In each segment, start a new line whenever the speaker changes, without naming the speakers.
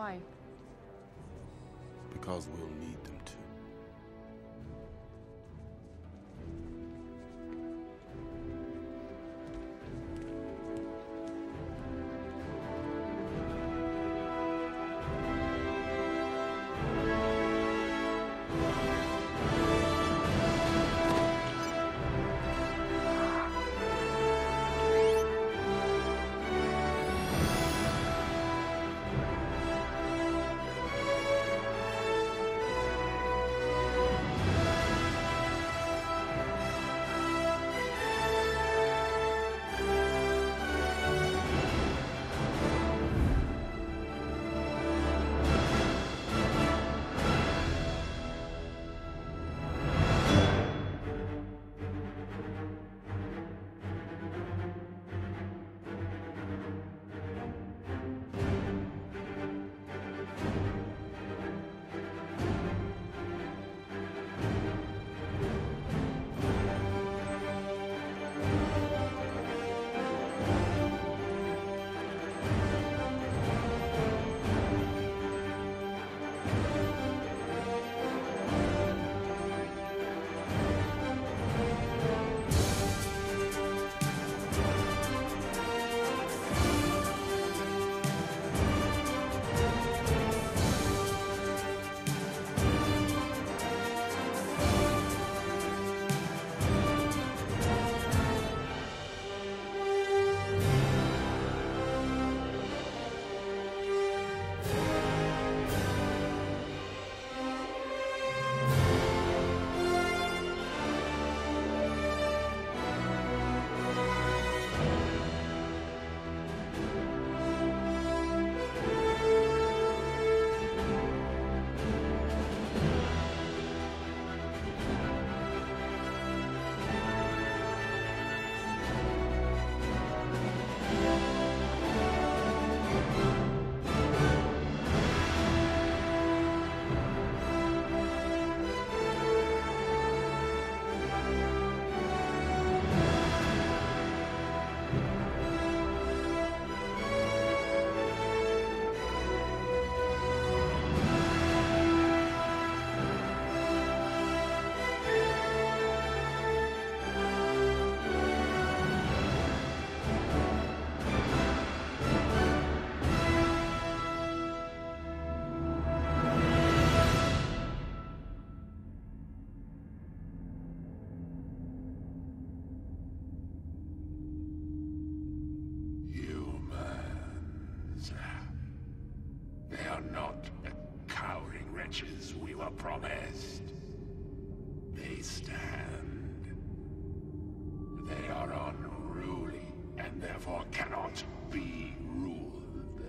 Why?
Because we'll need them
are not the cowering wretches we were promised. They stand. They are unruly and therefore cannot be ruled.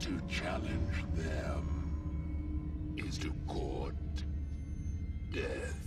To challenge them is to court death.